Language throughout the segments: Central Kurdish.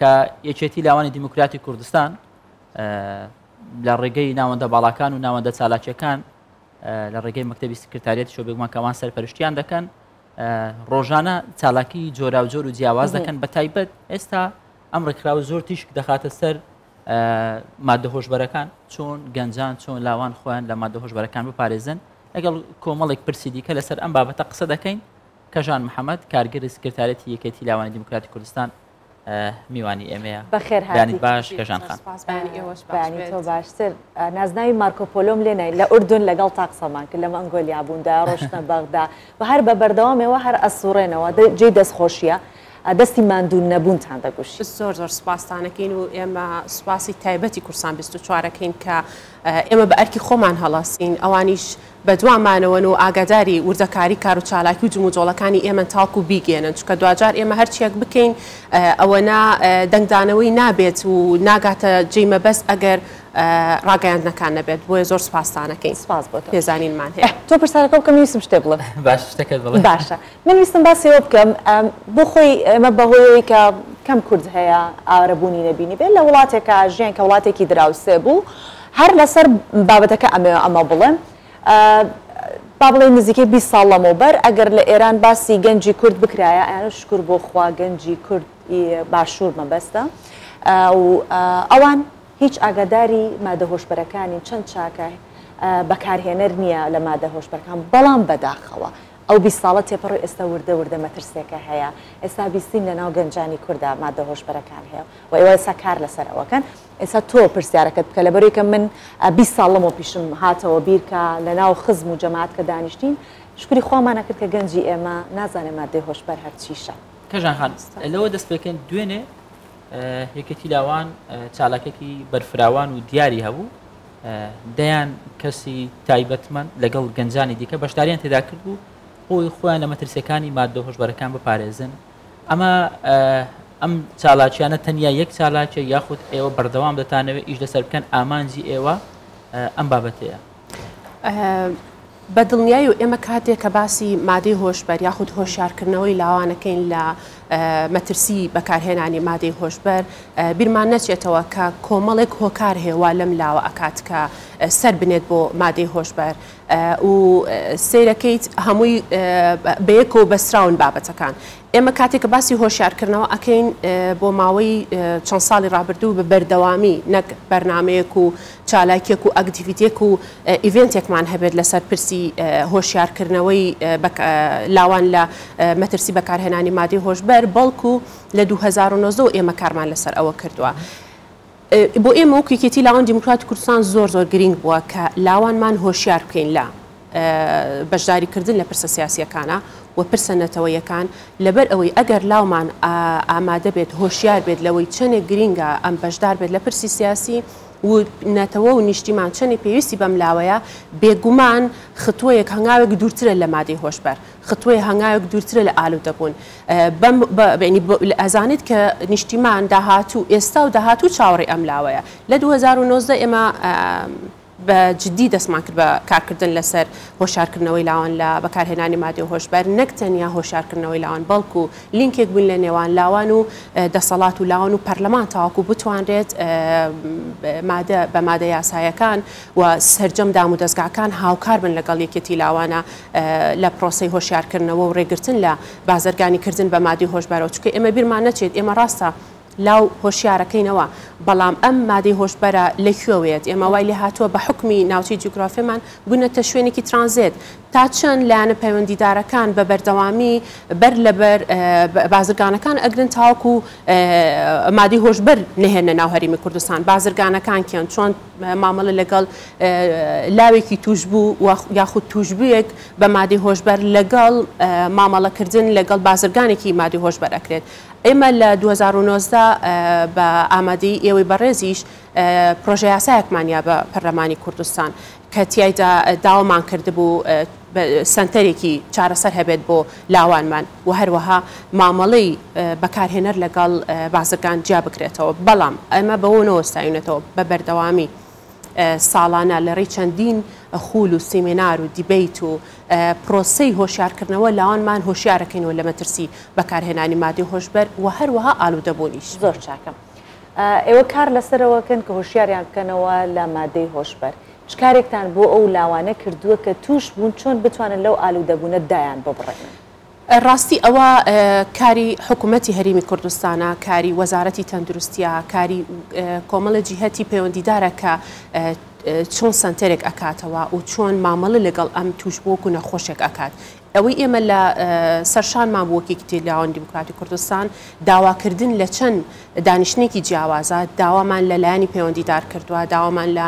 کە یەکێتی لاوانی دیموکراتی کوردستان لە ڕێگەی ناوەندە باڵاکان و ناوەندە چالاکیەکان لە ڕێگەی مەکتتەبی سکرتارێت شۆبێکمان کەوان سەرپەرشتیان دەکەن ڕۆژانە چالاکی جۆرا و جۆر و جیاواز دەکەن بە تایبەت ئێستا ئەم ڕێکراوە زۆر تیشک دەخاتە سەر مادە هۆشبەرەکان چۆن گەنجان چۆن لاوان خۆیان لە مادە هۆشبەرەکان بپارێزن لەگەڵ کۆمەڵێک پرسی دیکە لەسەر ئەم بابەتە قسە دەکەین کەژان محەممەد کارگەری سکرتارەتی یەکێتی لاوانی دیموکراتی کوردستان میوانی ئێمەیە بەخێر هاانی باش کەژان خانتۆ باشتر نازناوی مارکۆپۆلۆم لێنای لە ئوردون لەگەڵ تاقسەمان کرد لە ئەنگۆلیابووندا ڕۆشتە بەغدا بە هەر بە بەردەوامەوە هەر ئەسوڕێنەوە جێ دەستخۆشیە دەستی ماندوون نەبوونتان دەگوشت زۆر زۆر سوپاسانەکەین و ئێمە سوپاسی تایبەتی کورسان 24ەکەین کە ئێمە بە ئەرکی خۆمان هەڵاستین ئەوانیش بەدوامانەوەن و ئاگاداری وردەکاری کار و چالاکی و جموجۆڵەکانی ئێمە تاڵکو بیگێنن چکە دوجار ئێمە هەرچیەک بکەین ئەوەنا دەنگدانەوەی نابێت و ناگاتە جێمە بەس ئەگەر ڕاگەیاندنەکان نەبێت بۆیە زۆر سپاسانەکەی سپاس بۆ پێزانینمان هەیە تۆ پرسانەکەم نویسم شتێ بڵێ باش شتەکەت بڵێ باشە منویستم باسیەوە بکەم بۆ خۆی ئەمە بەهۆی کە کەم کورد هەیە ئارەبوونی نەبینی بێت لە وڵاتێکە ژیان کە وڵاتێکی دراوسێ بوو هەر لەسەر بابەتەکە ئەمە ئەمە بڵێم با بڵێ نزیکەی 20 ساڵ لەمەوبەر ئەگەر لە ئێران باسی گەنجی کورد بکرایە ئەرە شکر بۆ خوا گەنجی کورد باشوور مەبەستە ئەوان هیچ ئاگاداری مادە هۆشببەرەکانی چەند چاکە بەکارهێنەر نییە لە مادە هۆشبەکان بەڵام بەداخەوە ئەو بی ساڵە تێپەڕی ئێستا وردە وردە مەترسێکە هەیە ئێستا بیسین لە ناو گەنجانی کووردا مادە هۆشبەرەکان هەیە و ئێوە ئێستا کار لەسەر ئەوەکەن ئێستا تۆ پرسیارەکەت بکە لە بەرێکە من 20 ساڵەمەوە پیشم هاتەوە بیرکە لە ناو خزم و جەماعات کە دانیشتین شکری خۆمانەکرد کە گەنجی ئێمە نازانێ مادەی هۆشبەر هەرچیشە کەژان خانست لەوە دەست پێکەن دوێنێ یەکەتی لاوان چالاکێکی بەرفراوان و دیاری هەبوو دەیان کەسی تایبەتمان لەگەڵ گەنجانی دیکە بەشداریان تێدا کرد بوو خۆی خۆیان لە مەترسەکانی مادە هۆشبەرەکان بپارێزن ئەمە ئەم چالاکییانە تەنیا یەک چالاکیە یاخود ئێوە بەردەوام دەتانەوێت ئیش لەسەر بکەن ئامانجی ئێوە ئەم بابەتەیە. بە دڵنیای و ئێمە کاتێک کە باسی مادەی هۆشبەر یاخود هۆشیارکردنەوەی لاوانەکەین لە مەترسی بەکارهێنانی مادەی هۆشبەر بیرمان نەچێتەوە کە کۆمەڵێک هۆکار هێوا لەم لاوە ئەکات کە سەر بنێت بۆ مادەی هۆشبەر و سیرەکەیت هەمووی بەیەک و بەسراون بابەتەکان ئێمە کاتێککە باسی هۆشیارکردنەوە ئەکەین بۆ ماوەی چەند ساڵی ڕابردوو بە بەردەوامی نەک بەرنمەیەک و چالاکیەک و ئەکتیڤیتێک و ئیڤێنتێکمان هەبێت لەسەر پرسی هۆشیارکردنەوەی لاوان لە مەترسی بەکارهێنانی مادی هۆشبەر بەڵکو و لە 2009 ئێمە کارمان لەسەر ئەوە کردووە. بۆ ئێمە و کریکەتی لاوان دیموکراتی کوردستان زۆر زۆر گرنگ بووە کە لاوانمان هۆشیار بکەین لە بەشداریکردن لە پرسە سیاسیەکانە و پرسە نەتەوەیەکان لەبەر ئەوەی ئەگەر لاومان ئامادە بێت هۆشیار بێت لەوەی چنێک گرینگە ئەم بەشدار بێت لە پرسی سیاسی و نەتەوە و نیشتیمان چنێ پێویستی بەم لاوەیە بێگومان ختوەیەک هەنگاوێک دوورترە لە مادەی هۆشبەر ختوی هەنگاوێک دوورترە لە ئالوودەبوون ئەزانیت کە نیشتیمان داهاتوو ئێستا و داهاتوو چاوەڕی ئەم لاوەیە لە 2009 ئێمە بە جدی دەستمان کرد بە کارکردن لەسەر هۆشارکردنەوەی لاوان لە بەکارهێنانی مادی و هۆشبەر نەکتەنیا هۆشارکردنەوەی لاوان بەڵکو و لینکێک بوون لە نێوان لاوان و دەسەڵات و لاوان و پەرلەمان تاواکو بتوانرێت بە مادە یاسایەکان و سرجەم دام و دەستگاکان هاوکار بن لەگەڵ یەکێتی لاوانە لە پرۆسی هۆشیارکردنەوە و ڕێگرتن لە بازرگانیکردن بە مادی هۆشبەرەوە چکە ئێمە بیرمان نەچێت ئێمە ڕاستە لاو هۆشیارەکەینەوە بەڵام ئەم مادەی هۆشبەرە لەکوێوێت ئێمە وای لە هاتووە بە حکمی ناوچی جوگرافیمان گونەتە شوێنێکی ترانزیت تا چەند لایەنە پەیوەندیدارەکان بە بەردەوامی بەر لەبەر بازرگانەکان ئەگرن تاوکو مادی هۆشبەر نهێنە ناوهریمی کوردستان بازرگانەکان کیان چۆن مامەڵە لەگەڵ لاوێکی توش بوو یاخود توشبوویەک بە مادی هۆشبەر لەگەڵ مامەڵەکردن لەگەڵ بازرگانێکی مادی هۆشبەر ئەکرێت ئێمە لە 2009 بە ئامادەی ئێوەی بەڕێزیش پرۆژه یاسایەکمانیا بە پەرلەمانی کوردستان کە تیایدا داوامان کردبوو سنتەرێکی چارەسەر هەبێت بۆ لاوانمان و هەروەها مامەڵی بەکارهێنەر لەگەڵ بازەکان جیا بکرێتەوە بەڵام ئەمە بەەوە نەوەستایونێتەوە بە بەردەوامی ساڵانە لەڕێی چەندین خول و سیمینار و دیبیت و پرۆسی هۆشیارکردنەوە لاوانمان هۆشیارەکەینەوە لە مەترسی بەکارهێنانی مادی هۆشبەر و هەروەها ئالوودەبوونیش زۆر چاکەم. ئێوە کار لەسەرەوەکەن کە هۆشیاریان بکەنەوە لە مادەی هۆشبەر. چکارێکتان بۆ ئەو لاوانە کردووە کە توش بوون چۆن بتوانن لەو ئالوودەبوونە دایان بۆ بڕێن. ڕاستی ئەوە کاری حکوومەتتی هەریمی کوردستانە کاری وەزارەتی تەندروستیا کاری کۆمەڵە جیهەتی پەیوەندیدارە کە چۆن سنتەرێک ئەکاتەوە و چۆن مامەڵە لەگەڵ ئەم توش بۆکو نەخۆشێک ئەکات ئەوەی ئێمە لە سەرشان مابووەکی کتێلاوان دیموکراتی کوردستان داواکردن لە چەند دانیشتێکی جیاوازە داوامان لە لایانی پەیوەندیدار کردووە داوامان لە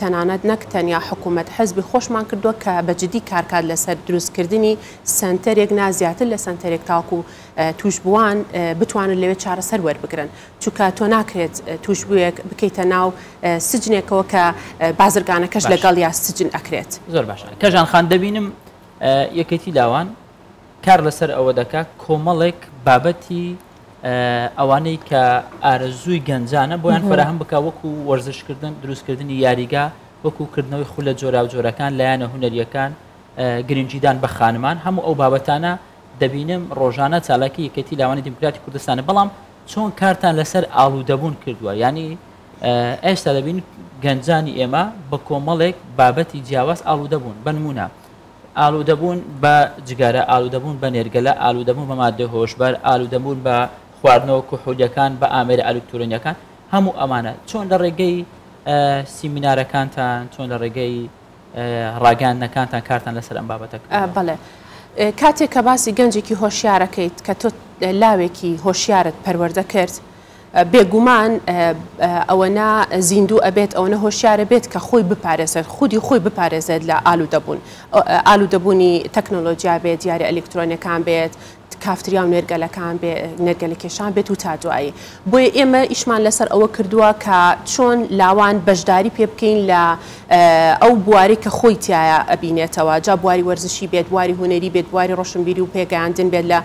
تەنانەت نەک تەنیا حکوومەت حەزبی خۆشمان کردووە کە بەجددی کارکات لەسەر دروستکردنی سنتەرێک نازیاتر لە سنتەرێک تاکو توش بووان بتوانن لەوێ چارەسەر وەربگرن چونکە تۆ ناکرێت توش بوویەک بکەیتە ناو سجنێکەوە کە بازرگانەکەش لەگەڵ یا سجن ئەکرێت زۆر باشە کەژان خان دەبینم یەکەتی داوان کار لەسەر ئەوە دەکات کۆمەڵێک بابەتی ئەوانەی کە ئارزووی گەنجانە بۆیان فەرەهم بک وەکو وەرزشکردن دروستکردنی یاریگا وەکوکردنەوەی خولە جۆرا و جۆرەکان لایەنە هوەریەکان گرنجیدان بە خانمان هەموو ئەو بابەتانە دەبینم ڕۆژانە چالاکی یەکەتی لاوانی دیموکراتی کوردستانە بەڵام چۆن کارتان لەسەر ئالوودەبوون کردووە ینی ئێستا دەبین گەنجانی ئێمە بە کۆمەڵێک بابەتی جیاواز ئالوودەبوون بنمونە ئالوودەبوون بە جگەرە ئالوودەبوون بە نێرگەلە ئالوودەبوون بە مادە هۆشببەر ئالوودەبوون بە خواردنەوە کوحودەکان بە ئامێرە ئەلکترۆنیەکان هەموو ئەمانە چۆن لە ڕێگەی سیمینارەکانتان چۆن لە ڕێگەی ڕاگەانەکانتان کارتان لەسەر ئەم بابەتەکە بڵێ کاتێک کە باسی گەنجێکی هۆشیارەکەیت کە تۆ لاوێکی هۆشیارت پەروەەردە کرد بێگومان ئەوەنا زیندوو ئەبێت ئەوەنە هۆشیارە بێت کە خۆی بپارێزێت خودی خۆی بپارێزێت لە ئالو دەبوون ئالو دەبوونی تەکنۆلۆجیا بێت دیارە ئەلکترۆنیەکان بێت کافتریا و نێرگەلەکان نێرگەل کێشان بێت و تا دوایی بۆیە ئێمە ئیشمان لەسەر ئەوە کردووە کە چۆن لاوان بەشداری پێ بکەین لە ئەو بواری کە خۆی تایە ئەبینێتەوە جا بواری وەرزشی بێت بواری هوەری بێت بواری ڕۆشنبیری و پێگەاندن بێت لە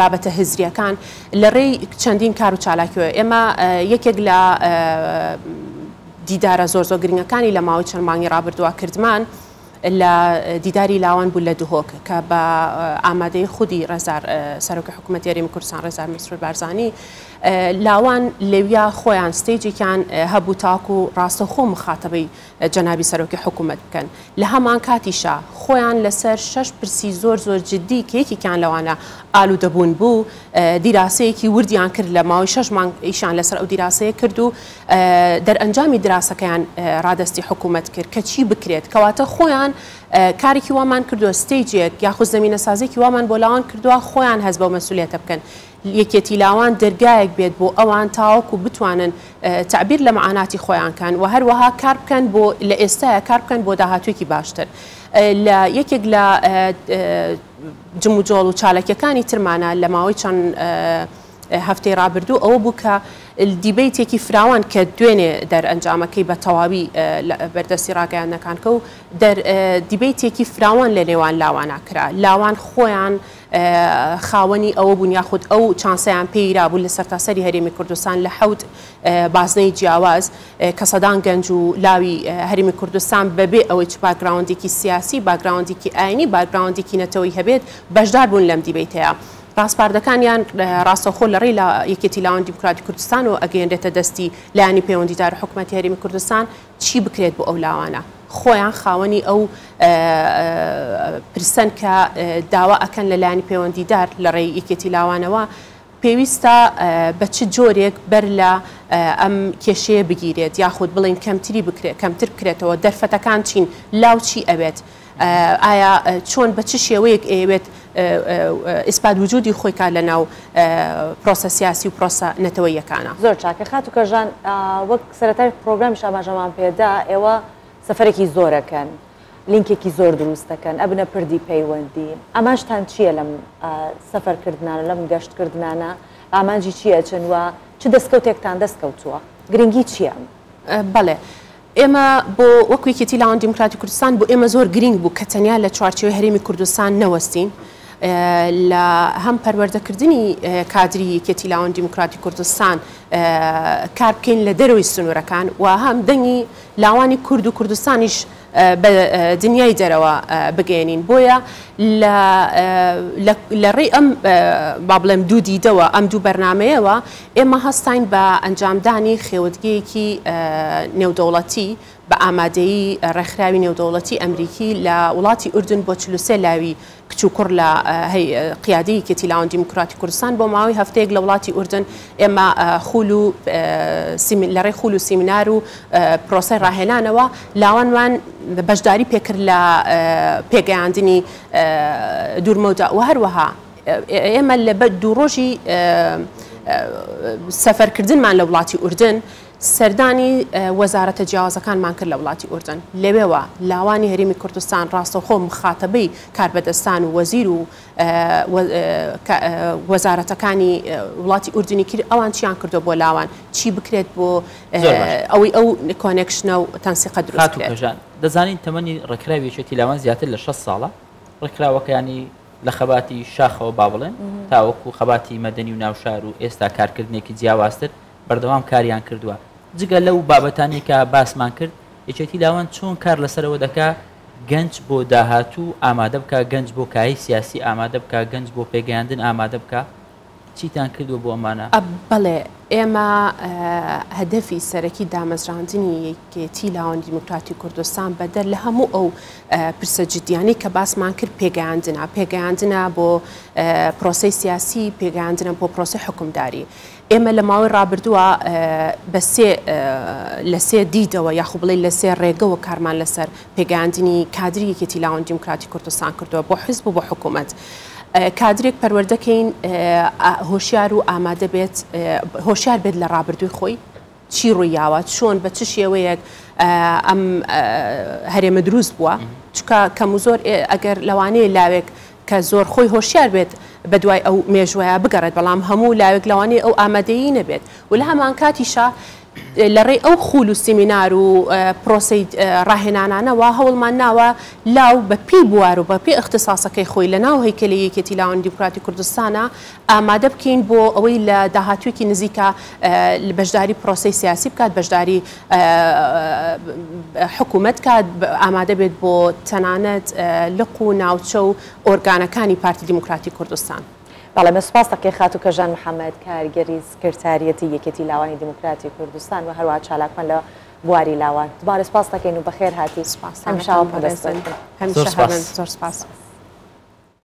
بابەتە هزریەکان لە ڕێی چەندین کار و چالاکیەوە ئێمە یەکێک لە دیدارە زۆر زۆ گرنگەکانی لە ماوەی چەند مانگی ڕابردووە کردمان. لە دیداری لاوان بوو لە دهۆک کە بە آه، ئامادەی خودی ڕێزار آه، سەرۆکی حکوومەتیێریم کوردستان رزار مصر برزانی لاوان لێویا خۆیان ستێجێکیان هەبوو تاکو و ڕاستەخۆ مخاتەبەی جەنابی سەرۆکی حکوومەت بکەن لە هەمان کاتیشا خۆیان لەسەر شش پرسی زۆر زۆر جددی کێکیان لەوانە ئالو دەبوون بوو دیراسەیەکی وردیان کرد لە ماوەی شش ئیشان لەسەر ئەو دیراسەیە کرد و دەرئەنجامی دراسەکەیان ڕادستی حکوومەت کرد کە چی بکرێت کەواتە خۆیان کارێکی وامان کردووە ستیجێک یاخود زمینە سازێکی وامان بۆ لاوان کردووە خۆیان هەز بە مەسوولێتە بکەن یەکێتی لاوان دەرگایەک بێت بۆ ئەوان تاوەکو بتوانن تعبیر لە معاناتی خۆیانکان و هەروەها کار بکەن بۆ لە ئێستاە کار بکەن بۆ داهاتوێکی باشتر لە یەکێک لە جموجۆڵ و چالکیەکانی ترمانە لە ماوەی چەند هەفتەی رابرردوو ئەوە بووکە دیبەیتێکی فراوان کە دوێنێ دەرئەنجامەکەی بە تەواوی بەردەسی ڕاگەیانەکان کە و دیبەیتێکی فراوان لە نێوان لاواناکرا لاوان خۆیان خاوەنی ئەوە بوون یاخود ئەو چانسەیان پێیرا بوو لە سەرتاسەری هەرێمی کوردستان لە حەوت بازنەی جیاواز کە سەدان گەنج و لاوی هەرمی کوردستان بەبێ ئەوەی چ باگراوندێکی سیاسی باگراوندێکی ئاینی باگراوندێکی نەتەوەی هەبێت بەشدار بوون لەم دیبیتەیە. ڕاستپاردەکانیان ڕاستەخۆ لە ڕێی لە یەکێتی لاوان دیموکراتی کوردستان و ئەگەێنرێتە دەستی لایانی پەیوەندیدار حکوومەت یاریمی کوردستان چی بکرێت بۆ ئەو لاوانە خۆیان خاوەنی ئەو پرسەن کە داوا ئەکەن لە لایانی پەیوەندیدار لە ڕێی یەکێتی لاوانەوە پێویستە بە چ جۆرێک بەر لە ئەم کێشەیە بگیرێت یاخود بڵین کەمتری بکرێت کەمتر بکرێتەوە دەرفەتەکان چین لاو چی ئەوێت. ئایا چۆن بە چ شێوەیەک ئێوێت ئیسپاد وجودی خۆیکە لە ناو پرۆسە سیاسی و پرۆسە نەتەوەیەکانە زۆر چاکە خات و کەژان وەک سەتای پرۆگرام شاماژەمان پێدا ئێوە سەفرێکی زۆرەکەن لینکێکی زۆر دروستەکەن ئەبنە پردی پەیوەندی ئەماشتان چییە لەم سەفەرکردانە لەم گەشتکردانە ئامانجی چییە چنوە چ دەستکەوتێکتان دەستکەوتووە گرنگی چییە؟ بەڵێ. ئێمە بۆ وەکوێکێتی لاوان دیموکراتی کوردستان بۆ ئێمە زۆر گرنگ بوو کە تەنیا لە چوارچەوە هەرێمی کوردستان نەوەستین. لە هەم پەروەردەکردنی کادری یەکێتی لاوان دیموکراتی کوردستان کار بکەین لە دەروی سنوورەکان و هەم دەنگی لاوانی کورد و کوردستانیش بە دنیای دەرەوە بگەێنین بۆیە لە ڕێ ئەم با بڵێم دوو دیدەوە ئەم دوو بەرنمەیەوە ئێمە هەستین بە ئەنجامدانی خێوتگەیەکی نێودەوڵەتی بە ئامادەی ڕێکخراوی نێودەوڵەتی ئەمریکی لە وڵاتی ئوردن بۆ چلوسێ لاوی کچوو کوڕ لە قیادی کتی لاوان دیموکراتی کوردستان بۆ ماوەی هەفتەیەک لە وڵاتی ئوردن ئێمە خول لە ڕێ خول و سیمینار و پرۆسی ڕاهێنانەوە لاوانوان بەشداری پێکرد لە پێگەیاندنی دوورمەدا و هەروەها ئێمە لە بە دوو ڕۆژی سەفەرکردنمان لە وڵاتی ئوردن سەردانی وەزارەتە جیاوازەکانمان کرد لە وڵاتی ئوردن لەوێوە لاوانی هەرمی کوردستان ڕاستەخۆ مخاتەبەی کاربەدەستان و وەزیر و وەزارەتەکانی وڵاتی ئوردنی کرد ئەوان چیان کردو بۆ لاوان چی بکرێت بۆ ئەوەی ئەو کۆنکشنە و تەنسیقە دراتژان دەزانین تەمەنی ڕکراویچێتی لاوان زیاتر لە 6 ساڵە ڕکراوەکەیانی لە خەباتی شاخەوە با بڵێن تاوەکو خەباتی مەدەنی و ناوشار و ئێستا کارکردنێکی جیاوازتر بەردەوام کاریان کردووە جگە لەو بابەتانی کە باسمان کرد یەکێتی داوان چۆن کار لەسەرەوە دەکا گەنج بۆ داهاتوو ئامادە بکە گەنج بۆ کایی سیاسی ئامادە بکە گەنج بۆ پێگەیاندن ئامادە بکە چیتان کردووە بۆ ئەمانە بەڵێ ئێمە هەدەفی سەرەکی دامەزراندنی یەکێتی لاوەن دیموکراتی کوردستان بەدەر لە هەموو ئەو پرسەجدیانی کە باسمان کرد پێگەاندنە پێگەاندنە بۆ پرۆسی سیاسی پێگەاندنە بۆ پرۆسی حکومداری. ئێمە لە ماوەی ڕابردووە لە سێ دیدەوە یاخ بڵێ لە سێ ڕێگەوە کارمان لەسەر پێگەاندنی کادری یەکێتی لاوەن دیموکراتی کوردستان کردووە بۆ حیزب و بۆ حکوومەت. کادرێک پەروەردەکەین هۆشیار و ئامادە بێت هۆشیار بێت لە ڕابردووی خۆی چی ڕوویاوە چۆن بە چ شێوەیەک ئەم هەرێمە دروست بووە چکە کەم زۆر ئەگەر لەوانەیە لاوێک کە زۆر خۆی هۆشیار بێت بە دوای ئەو مێژوەیە بگەڕێت بەڵام هەموو لاوێک لەوانەیە ئەو ئامادەیی نەبێت و لە هەمان کاتیشا لە ڕێ ئەو خول و سیمینار و پرۆسی ڕاهێنانانەوە هەوڵمان ناوە لاو بە پێی بوار و بە پێی اختساسەکەی خۆی لە ناو هەیکە لە یەکێتی لاوەن دیموکراتی کوردستانە ئامادە بکەین بۆ ئەوەی لە داهاتوێکی نزیکە بەشداری پرۆسی سیاسی بکات بەشداری حکوومەت کات ئامادە بێت بۆ تەنانەت لق و ناوچە و ئۆرگانەکانی پارتی دیموکراتی کوردستان. بله سپاس که خاطر کجان محمد محەممەد کارگەری یکی یەکێتی لاوانی دموکراتی کردستان و هر هەروە چالاکمان لە بواری لاوان دوبارە سپاس دەکەین و بەخێر هاتی سپاس هەم شاوە پەرستن هەم زۆر سپاس